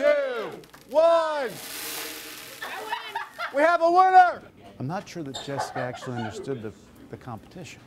two, one. We have a winner. I'm not sure that Jessica actually understood the, the competition.